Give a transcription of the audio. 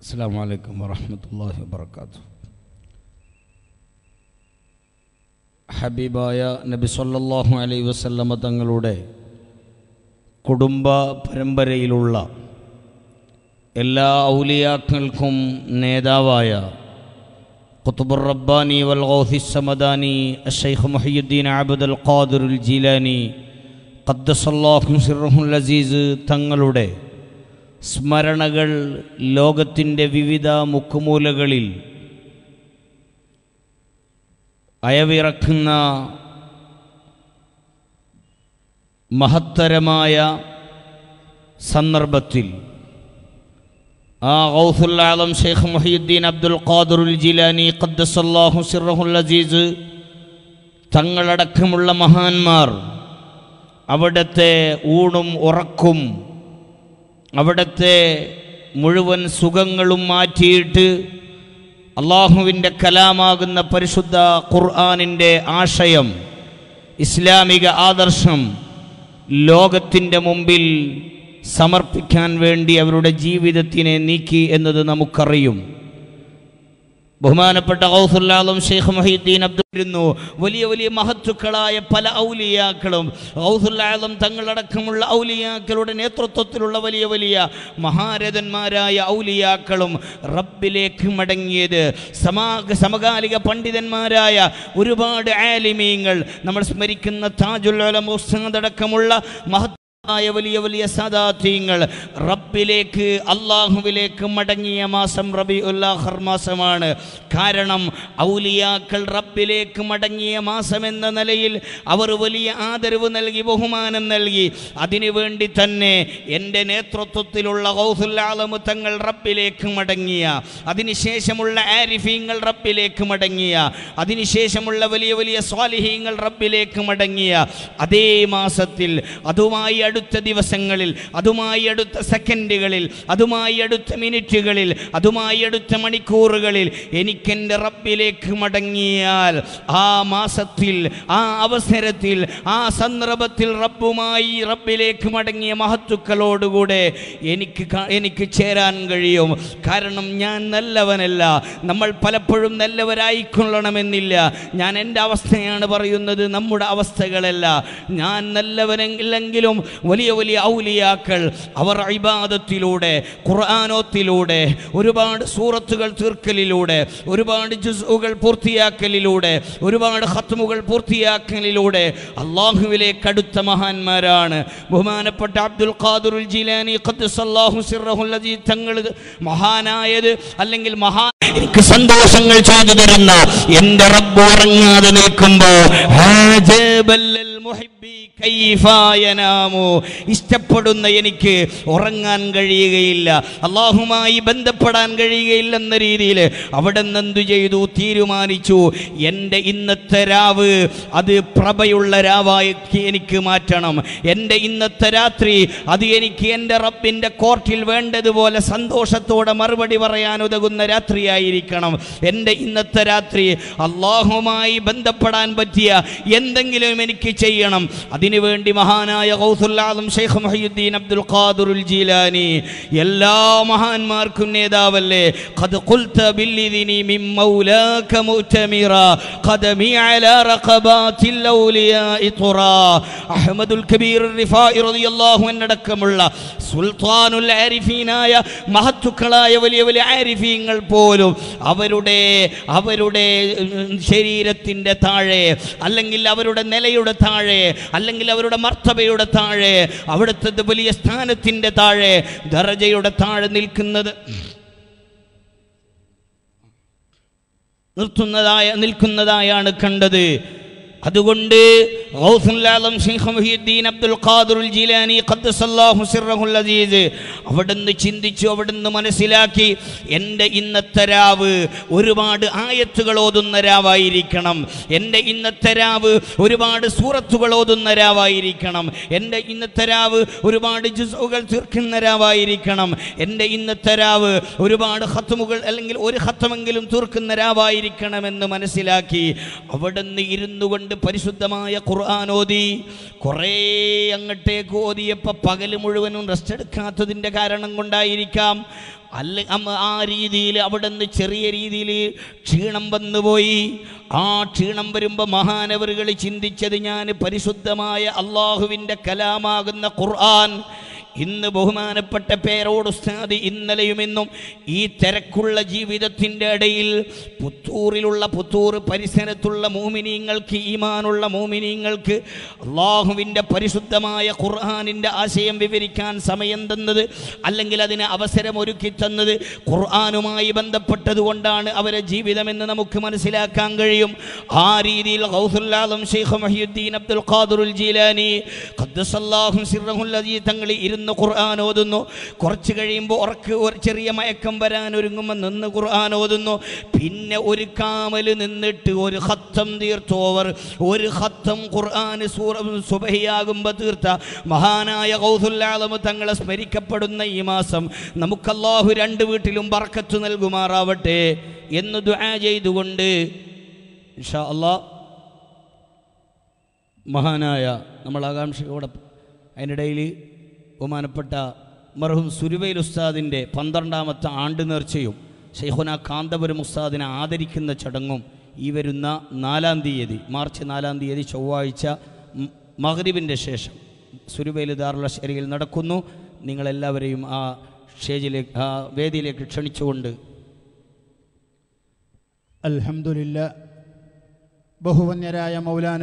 അസ്സാം ورحمة الله وبركاته ഹബീബായ നബി സല്ലാഹു അലൈഹി വസല്ലമ തങ്ങളുടെ കുടുംബ പരമ്പരയിലുള്ള എല്ലാ ഔലിയാക്കൾക്കും നേതാവായ ഖുത്ബുർ റബ്ബാനി വൽ ഗൗസി സമദാനി അഷൈഖ് മുഹിയുദ്ദീൻ അബ്ദുൽ ഖാദിറുൽ ജീലാനി ഖദ്ദസല്ലാഹു സിർഹുൽ അസീസ് തങ്ങളുടെ സ്മരണകൾ ലോകത്തിന്റെ വിവിധ മുക്കുമൂലകളിൽ അയവിറക്കുന്ന മഹത്തരമായ സന്ദർഭത്തിൽ ആ ഗൗസുൽ ആലം ഷെയ്ഖ് മുഹിയുദ്ദീൻ അബ്ദുൽ ഖാദുറുൽ ജിലാനി ഖദ്ദസല്ലാഹു സിറഹുൽ അസീസ് തങ്ങളടക്കമുള്ള മഹാന്മാർ അവിടുത്തെ ഊണും ഉറക്കും അവിടുത്തെ മുഴുവൻ സുഖങ്ങളും മാറ്റിയിട്ട് അള്ളാഹുവിന്റെ കലാമാകുന്ന പരിശുദ്ധ ഖുർആാനിന്റെ ആശയം ഇസ്ലാമിക ആദർശം ലോകത്തിന്റെ മുമ്പിൽ സമർപ്പിക്കാൻ വേണ്ടി അവരുടെ ജീവിതത്തിനെ നീക്കി എന്നത് നമുക്കറിയും. ബഹുമാനപ്പെട്ട ഔസുല്ലാദും ഷെയ്ഖ് മൊഹീദ്ദീൻ അബ്ദുലിരുന്നു വലിയ വലിയ മഹത്തുക്കളായ പല ഔലിയാക്കളും ഔസുല്ലാദും തങ്ങളടക്കമുള്ള ഔലിയാക്കളുടെ നേതൃത്വത്തിലുള്ള വലിയ വലിയ മഹാരഥന്മാരായ ഔലിയാക്കളും റബ്ബിലേക്ക് മടങ്ങിയത്. സമാ സമകാലിക പണ്ഡിതന്മാരായ ഒരുപാട് ആലിമീങ്ങൾ നമ്മൾ സ്മരിക്കുന്ന താജുൽ അടക്കമുള്ള മഹത് ആയ വലിയ വലിയ സദാത്യങ്ങൾ. റബ്ബിലേക്ക് അള്ളാഹുവിലേക്ക് മടങ്ങിയ മാസം റബി ഉല്ലാഹർ മാസമാണ്. കാരണം ഔലിയാക്കൾ റബ്ബിലേക്ക് മടങ്ങിയ മാസം എന്ന നിലയിൽ അവർ വലിയ ആദരവ് നൽകി ബഹുമാനം നൽകി. അതിനുവേണ്ടി തന്നെ എന്റെ നേതൃത്വത്തിലുള്ള ഗൗസുല്ലാലമു തങ്ങൾ റബ്ബിലേക്ക് മടങ്ങിയ അതിനുശേഷമുള്ള ആരിഫീങ്ങൾ റബ്ബിലേക്ക് മടങ്ങിയ അതിനുശേഷമുള്ള വലിയ വലിയ സ്വാലിഹീങ്ങൾ റബ്ബിലേക്ക് മടങ്ങിയ അതേ മാസത്തിൽ അതുമായി അടുത്ത ദിവസങ്ങളിൽ അതുമായി അടുത്ത സെക്കൻഡുകളിൽ അതുമായി അടുത്ത മിനിറ്റുകളിൽ അതുമായി അടുത്ത മണിക്കൂറുകളിൽ എനിക്കെന്റെ റബ്ബിലേക്ക് മടങ്ങിയാൽ ആ മാസത്തിൽ ആ അവസരത്തിൽ ആ സന്ദർഭത്തിൽ റബ്ബുമായി റബ്ബിലേക്ക് മടങ്ങിയ മഹത്തുക്കളോടുകൂടെ എനിക്ക് എനിക്ക് ചേരാൻ കഴിയും. കാരണം ഞാൻ നല്ലവനല്ല. നമ്മൾ പലപ്പോഴും നല്ലവരായിക്കൊള്ളണമെന്നില്ല. ഞാൻ എന്റെ അവസ്ഥയാണ് പറയുന്നത് നമ്മുടെ അവസ്ഥകളല്ല. ഞാൻ നല്ലവനെങ്കിലെങ്കിലും വലിയ വലിയ ഔലിയാക്കൾ അവർ ഇബാദത്തിലൂടെ ഖുർആാനോത്തിലൂടെ ഒരുപാട് സൂറത്തുകൾ തീർക്കലിലൂടെ ഒരുപാട് ജുസുകൾ പൂർത്തിയാക്കലിലൂടെ ഒരുപാട് ഹത്മുകൾ പൂർത്തിയാക്കലിലൂടെ അള്ളാഹുവിലേക്ക് അടുത്ത മഹാന്മാരാണ്. ബഹുമാനപ്പെട്ട അബ്ദുൽ ഖാദുറുൽ ജിലാനി തങ്ങൾ മഹാനായത് അല്ലെങ്കിൽ മഹാ എനിക്ക് സന്തോഷങ്ങൾ ചെയ്തു തരുന്ന. എന്റെ റബ്ബ് ഉറങ്ങാതെ നിൽക്കുമ്പോ ഇഷ്ടപ്പെടുന്ന എനിക്ക് ഉറങ്ങാൻ കഴിയുകയില്ല. അള്ളാഹുമായി ബന്ധപ്പെടാൻ കഴിയുകയില്ലെന്ന രീതിയിൽ അവിടെ നിന്നെന്തു ചെയ്തു? തീരുമാനിച്ചു. എന്റെ ഇന്നത്തെ രാവ് അത് പ്രഭയുള്ള രാവായി എനിക്ക് മാറ്റണം. എന്റെ ഇന്നത്തെ രാത്രി അത് എനിക്ക് എന്റെ റബ്ബിന്റെ കോർട്ടിൽ വേണ്ടതുപോലെ സന്തോഷത്തോടെ മറുപടി പറയാൻ ഉതകുന്ന രാത്രിയായിരിക്കണം എന്റെ ഇന്നത്തെ രാത്രി അള്ളാഹുമായി ബന്ധപ്പെടാൻ പറ്റിയ എന്തെങ്കിലും എനിക്ക് ചെയ്യണം. അതിനുവേണ്ടി മഹാനായ ഗൗസുല്ലാദും ഷെയ്ഖ് മുഹിയുദ്ദീൻ അബ്ദുൽ ഖാദുറുൽ ജീലാനി എല്ലാ മഹാന്മാർക്കും നേതാവല്ലേ? ഖദ് ഖുൽത ബില്ലിദിനി മിൻ മൗലാക മുഅ്തമിറ ഖദമി അലാ റഖബാത്തിൽ ഔലിയാഇ തുറാ. അഹ്മദുൽ കബീർ റിഫാഇ റളിയല്ലാഹു അൻഹടക്കമുള്ള സുൽത്താനുൽ ആരിഫീനായ മഹത്തുക്കളായ വലിയ വലിയ ആരിഫീങ്ങൾ പോലും അവരുടെ അവരുടെ ഉം, ശരീരത്തിന്റെ താഴെ അല്ലെങ്കിൽ അവരുടെ നിലയുടെ താഴെ അല്ലെങ്കിൽ അവരുടെ മർത്തബയുടെ താഴെ അവിടുത്തെ വലിയ സ്ഥാനത്തിന്റെ താഴെ ദറജയുടെ താഴെ നിൽക്കുന്നത്. നിർത്തുന്നതായ നിൽക്കുന്നതായാണ് കണ്ടത്. അതുകൊണ്ട് ഗൗസുല്ലാലം ഷെയ്ഖ് മുഹിയുദ്ദീൻ അബ്ദുൽ ഖാദിറുൽ ജീലാനി ഖദ്ദസല്ലാഹു സിർറഹുൽ അസീസ് അവിടുന്ന് ചിന്തിച്ചു അവിടുന്ന് മനസ്സിലാക്കി എന്റെ ഇന്നത്തെ രാവ് ഒരുപാട് ആയത്തുകൾ ഓതുന്ന രാവായിരിക്കണം. എന്റെ ഇന്നത്തെ രാവ് ഒരുപാട് സൂറത്തുകൾ ഓതുന്ന രാവായിരിക്കണം. എന്റെ ഇന്നത്തെ രാവ് ഒരുപാട് ജുസുകൾ തീർക്കുന്ന രാവായിരിക്കണം. എന്റെ ഇന്നത്തെ രാവ് ഒരുപാട് ഹത്തമുകൾ അല്ലെങ്കിൽ ഒരു ഹത്തമെങ്കിലും തീർക്കുന്ന രാവായിരിക്കണമെന്ന് മനസ്സിലാക്കി അവിടുന്ന് ഇരുന്നു കൊണ്ട് പരിശുദ്ധമായ ഖുർആൻ ഓതി. കുറേ അങ്ങോട്ടേക്ക് ഓതിയപ്പോൾ പകൽ മുഴുവനും റെസ്റ്റ് എടുക്കാത്തതിന്റെ കാരണം കൊണ്ടായിരിക്കാം. അല്ല ആ രീതിയിൽ അവിടെ നിന്ന് ചെറിയ രീതിയിൽ ക്ഷീണം വന്നുപോയി. ആ ക്ഷീണം വരുമ്പോൾ മഹാനവറുകൾ ചിന്തിച്ചത് ഞാൻ പരിശുദ്ധമായ അള്ളാഹുവിന്റെ കലാമാകുന്ന ഖുർആൻ ഇന്ന് ബഹുമാനപ്പെട്ട പേരോട് ഉസ്താദ് ഇന്നലെയും ഇന്നും ഈ തിരക്കുള്ള ജീവിതത്തിന്റെ ഇടയിൽ പുത്തൂറിലുള്ള പുത്തൂർ പരിസരത്തുള്ള മോമിനീങ്ങൾക്ക് ഈമാനുള്ള മോമിനീങ്ങൾക്ക് അള്ളാഹുവിന്റെ പരിശുദ്ധമായ ഖുർആാനിന്റെ ആശയം വിവരിക്കാൻ സമയം തന്നത് അല്ലെങ്കിൽ അതിന് അവസരം ഒരുക്കി തന്നത് ഖുർആാനുമായി ബന്ധപ്പെട്ടതുകൊണ്ടാണ് അവരെ ജീവിതമെന്ന് നമുക്ക് മനസ്സിലാക്കാൻ കഴിയും. ആ രീതിയിൽ ഷെയ്ഖ് മഹിയുദ്ദീൻ അബ്ദുൽ ഖാദുറുൽ ജീലാനി തങ്ങൾ ഇരുന്ന് ഖുർആൻ ഓതുന്നു. കുറച്ച് കഴിയുമ്പോൾ ഉറക്ക് ചെറിയ മയക്കം വരാൻ ഒരുങ്ങുമ്പോൾ നിന്ന് ഖുർആൻ ഓതുന്നു. പിന്നെ ഒരു കാമൽ നിന്നിട്ട് ഒരു ഹത്തം തീർത്തോവർ ഒരു ഹത്തം ഖുർആൻ സൂറ സുബഹിയാകുമ്പോൾ തീർത്ത. മഹാനായ ഗൗസുല്ലാദം തങ്ങളെ സ്മരിക്കപ്പെടുന്ന ഈ മാസം നമുക്കല്ലാഹു രണ്ട് വീട്ടിലും ബർക്കത്ത് നൽകുമാറാവട്ടെ എന്ന് ദുആ ചെയ്തുകൊണ്ട് ഇൻഷാ അള്ളാ മഹാനായ നമ്മൾ ആകാംക്ഷയോടെ അതിനിടയിൽ ബഹുമാനപ്പെട്ട മർഹും സുരുവൈൽ ഉസ്താദിന്റെ പന്ത്രണ്ടാമത്തെ ആണ്ട് നേർച്ചയും ഷെയ്ഹുന കാന്തപുരം ഉസ്താദിനെ ആദരിക്കുന്ന ചടങ്ങും ഈ വരുന്ന നാലാം തീയതി മാർച്ച് നാലാം തീയതി ചൊവ്വാഴ്ച മ- ശേഷം സുരുവൈൽ ദാറുള്ള ശരിയിൽ നടക്കുന്നു. നിങ്ങളെല്ലാവരെയും ആ സ്റ്റേജിലേക്ക് ആ വേദിയിലേക്ക് ക്ഷണിച്ചുകൊണ്ട് അൽഹംദുലില്ല ബഹുവന്യരായ മൗലാന